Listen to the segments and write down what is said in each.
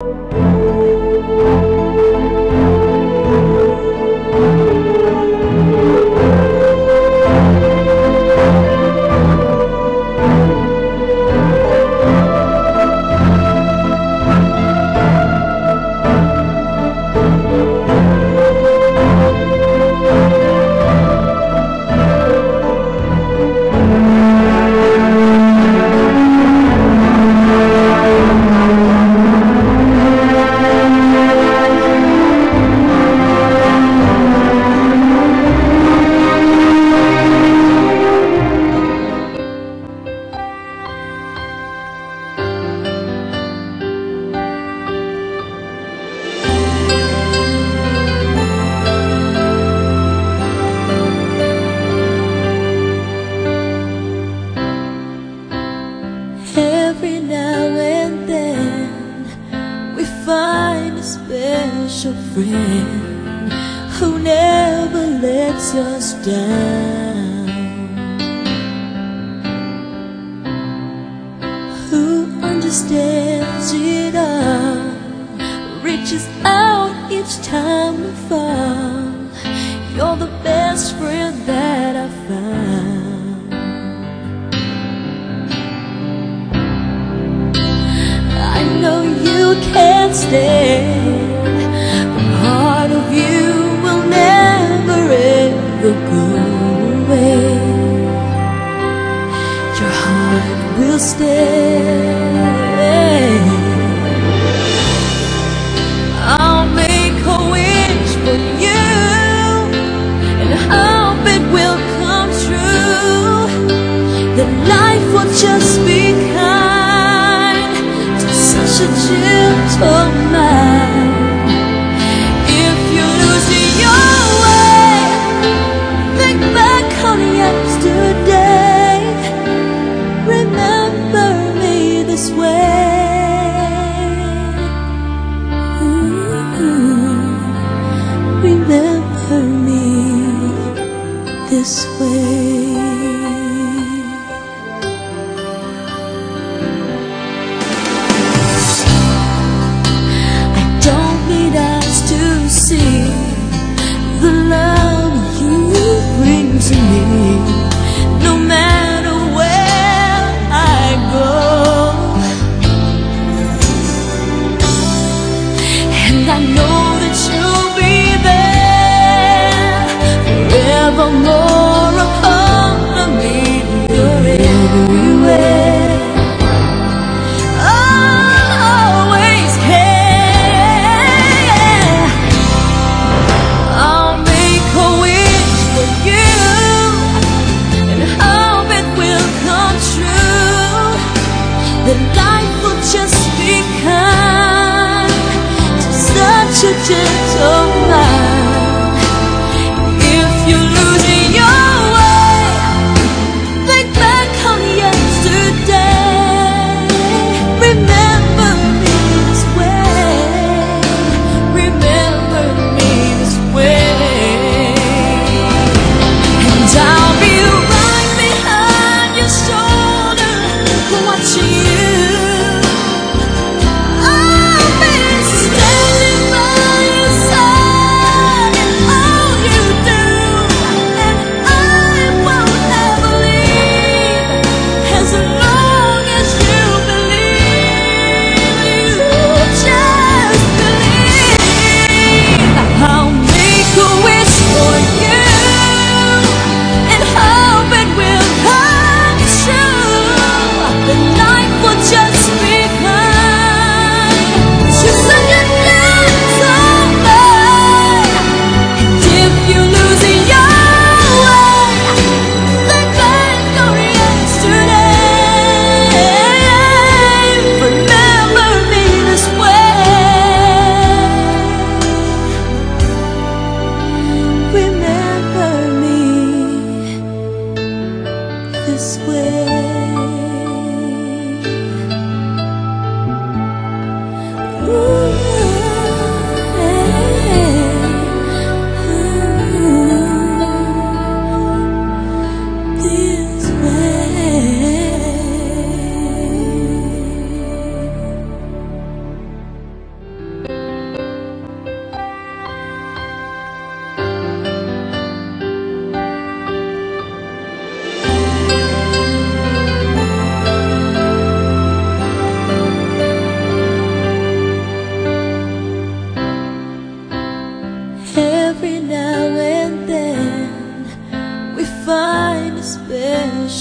you down Who understands it all? Reaches out each time we fall. You're the stay. I'll make a wish for you and hope it will come true. That life will just be kind to such a gentle man.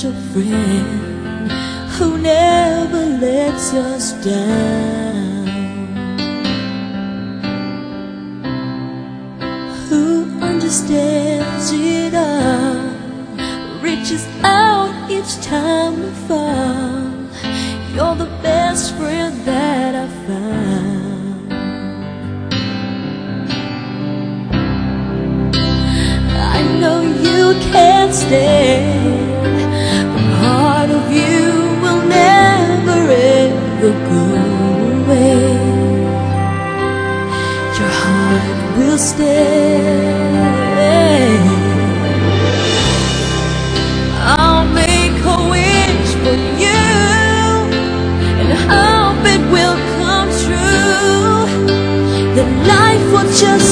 Friend who never lets us down. Who understands it all, reaches out each time we fall. You're the best friend that I found. I know you can't stand. Life will just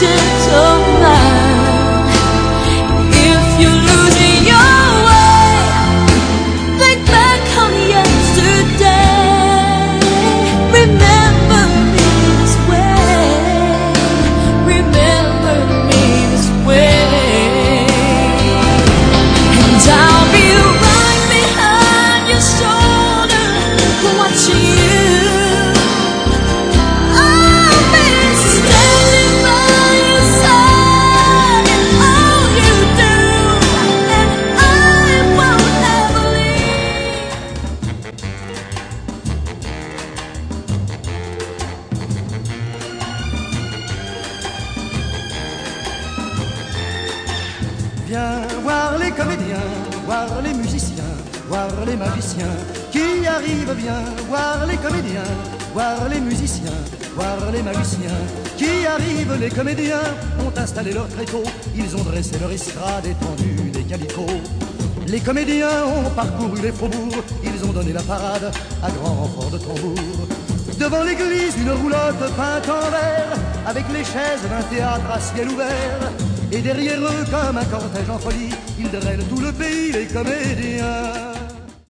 such voir les comédiens, voir les musiciens, voir les magiciens qui arrivent. Viens voir les comédiens, voir les musiciens, voir les magiciens qui arrivent. Les comédiens ont installé leur tréteau, ils ont dressé leur estrade étendue des calicots. Les comédiens ont parcouru les faubourgs, ils ont donné la parade à grand renfort de tambour. Devant l'église, une roulotte peinte en vert, avec les chaises d'un théâtre à ciel ouvert. Et derrière eux, comme un cortège en folie, ils drainent tout le pays, les comédiens.